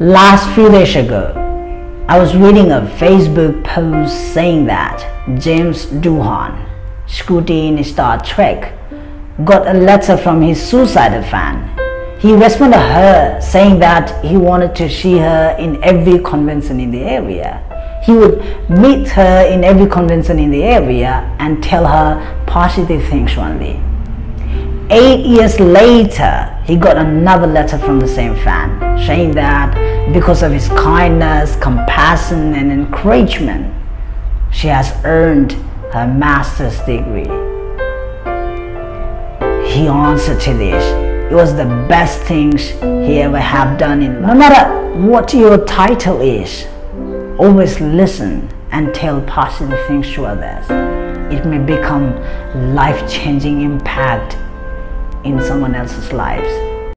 Last few days ago, I was reading a Facebook post saying that James Doohan, Scotty in Star Trek, got a letter from his suicidal fan. He responded to her saying that he wanted to see her in every convention in the area. He would meet her in every convention in the area and tell her positive things only. Eight years later, he got another letter from the same fan saying that because of his kindness, compassion, and encouragement, she has earned her master's degree. He answered to this. It was the best things he ever have done in life. No matter what your title is, always listen and tell positive things to others. It may become life-changing impact in someone else's lives.